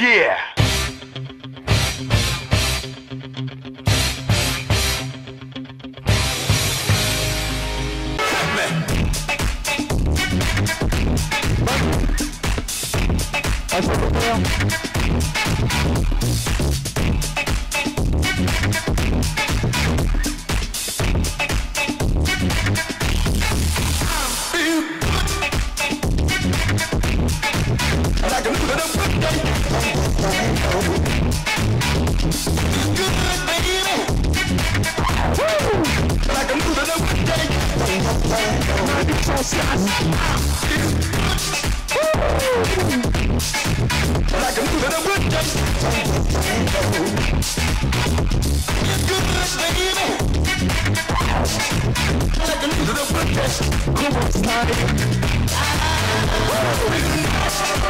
Yeah! But I can move it come on, just Good, baby. I can move come on, with just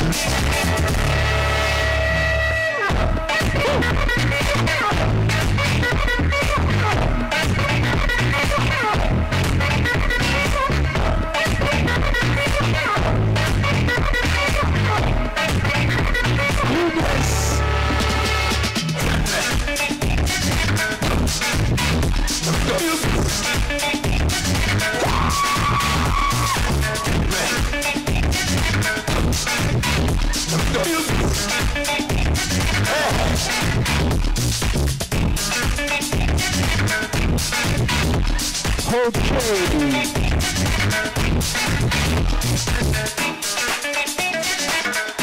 Okay.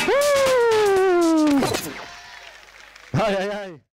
Woo! Ay, ay, ay.